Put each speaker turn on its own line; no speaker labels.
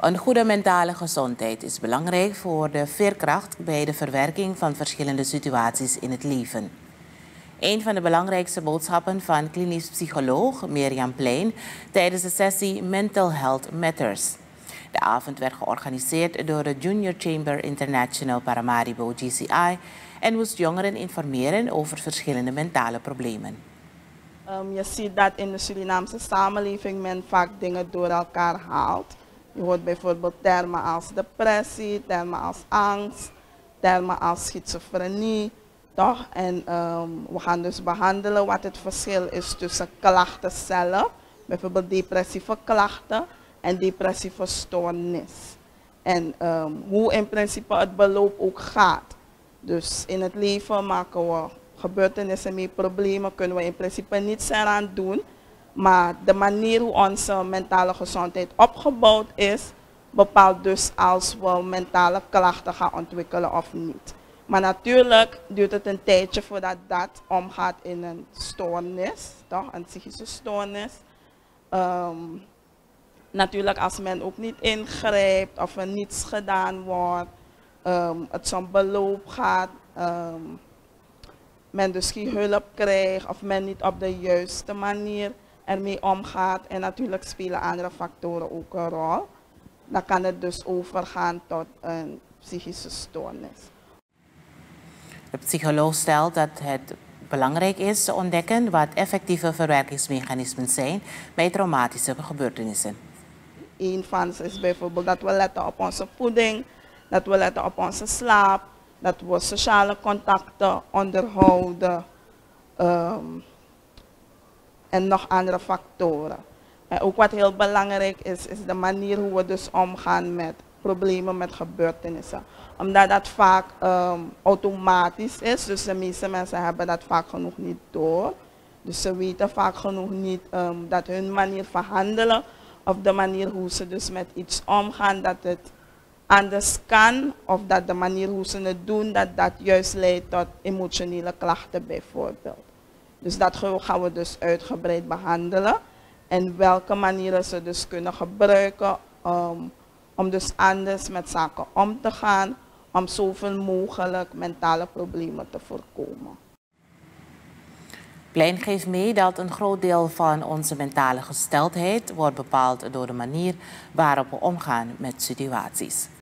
Een goede mentale gezondheid is belangrijk voor de veerkracht bij de verwerking van verschillende situaties in het leven. Een van de belangrijkste boodschappen van klinisch psycholoog Mirjam Plein tijdens de sessie Mental Health Matters. De avond werd georganiseerd door de Junior Chamber International Paramaribo GCI en moest jongeren informeren over verschillende mentale problemen.
Um, je ziet dat in de Surinaamse samenleving men vaak dingen door elkaar haalt. Je hoort bijvoorbeeld termen als depressie, termen als angst, termen als schizofrenie. Toch? En um, we gaan dus behandelen wat het verschil is tussen klachtencellen, bijvoorbeeld depressieve klachten en depressieve stoornis. En um, hoe in principe het beloop ook gaat. Dus in het leven maken we gebeurtenissen mee, problemen, kunnen we in principe niets eraan doen. Maar de manier hoe onze mentale gezondheid opgebouwd is, bepaalt dus als we mentale klachten gaan ontwikkelen of niet. Maar natuurlijk duurt het een tijdje voordat dat omgaat in een stoornis, toch? een psychische stoornis. Um, natuurlijk als men ook niet ingrijpt of er niets gedaan wordt, um, het zo'n beloop gaat, um, men dus geen hulp krijgt of men niet op de juiste manier ermee omgaat. En natuurlijk spelen andere factoren ook een rol. Dan kan het dus overgaan tot een psychische stoornis.
De psycholoog stelt dat het belangrijk is te ontdekken wat effectieve verwerkingsmechanismen zijn bij traumatische gebeurtenissen.
Een van ze is bijvoorbeeld dat we letten op onze voeding, dat we letten op onze slaap, dat we sociale contacten onderhouden um, en nog andere factoren. En ook wat heel belangrijk is, is de manier hoe we dus omgaan met problemen met gebeurtenissen. Omdat dat vaak um, automatisch is, dus de meeste mensen hebben dat vaak genoeg niet door. Dus ze weten vaak genoeg niet um, dat hun manier van handelen of de manier hoe ze dus met iets omgaan, dat het anders kan of dat de manier hoe ze het doen, dat dat juist leidt tot emotionele klachten bijvoorbeeld. Dus dat gaan we dus uitgebreid behandelen en welke manieren ze dus kunnen gebruiken um, om dus anders met zaken om te gaan, om zoveel mogelijk mentale problemen te voorkomen.
Klein geeft mee dat een groot deel van onze mentale gesteldheid wordt bepaald door de manier waarop we omgaan met situaties.